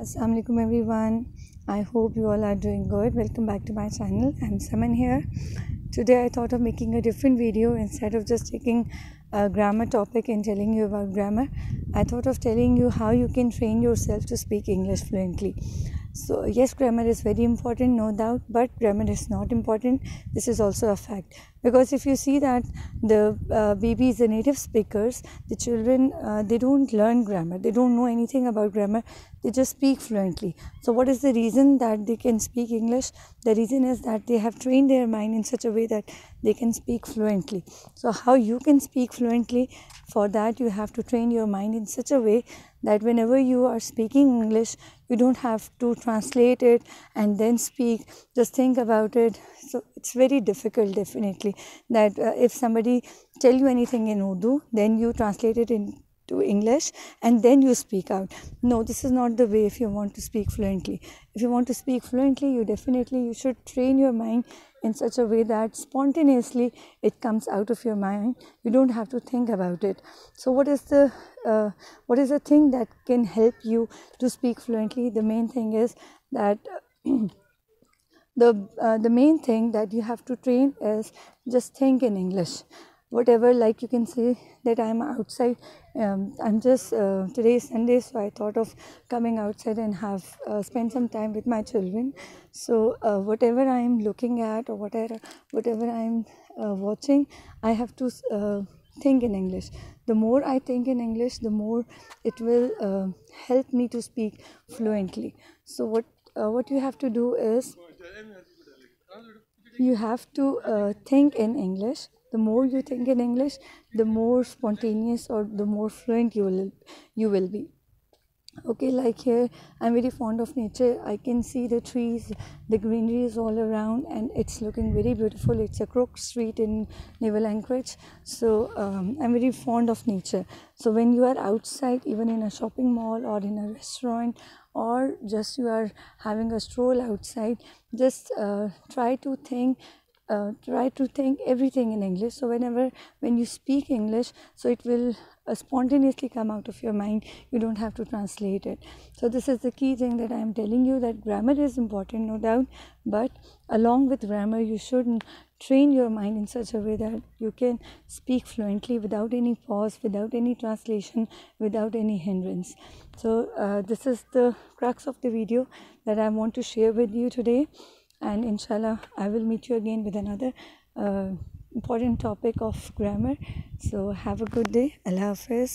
Assalamualaikum everyone. I hope you all are doing good. Welcome back to my channel. I'm Saman here. Today I thought of making a different video instead of just taking a grammar topic and telling you about grammar. I thought of telling you how you can train yourself to speak English fluently. So, yes, grammar is very important, no doubt, but grammar is not important. This is also a fact because if you see that the uh, babies, the native speakers, the children, uh, they don't learn grammar, they don't know anything about grammar, they just speak fluently. So, what is the reason that they can speak English? The reason is that they have trained their mind in such a way that they can speak fluently. So, how you can speak fluently? For that, you have to train your mind in such a way that whenever you are speaking English, you don't have to translate it and then speak. Just think about it. So it's very difficult, definitely, that uh, if somebody tell you anything in Urdu, then you translate it into English and then you speak out. No, this is not the way if you want to speak fluently. If you want to speak fluently, you definitely you should train your mind in such a way that spontaneously it comes out of your mind you don't have to think about it so what is the uh, what is the thing that can help you to speak fluently the main thing is that the uh, the main thing that you have to train is just think in english. Whatever like you can say that i'm outside um, i'm just uh, today is sunday so i thought of coming outside and have uh, spend some time with my children. So uh, whatever i'm looking at or whatever whatever i'm uh, watching i have to uh, think in english. The more i think in english the more it will uh, help me to speak fluently. So what Uh, what you have to do is you have to uh, think in english. The more you think in english the more spontaneous or the more fluent you will you will be okay like here i'm very fond of nature. I can see the trees the greenery is all around and it's looking very beautiful. It's a crook street in naval anchorage. So um, i'm very fond of nature. So when you are outside even in a shopping mall or in a restaurant or just you are having a stroll outside just uh, try to think uh, try to think everything in english. So whenever when you speak english so it will uh, spontaneously come out of your mind. You don't have to translate it. So this is the key thing that i am telling you that grammar is important no doubt. But along with grammar you should train your mind in such a way that you can speak fluently without any pause without any translation without any hindrance. So uh, this is the crux of the video that i want to share with you today and inshallah i will meet you again with another uh, important topic of grammar. So have a good day. Allah hafiz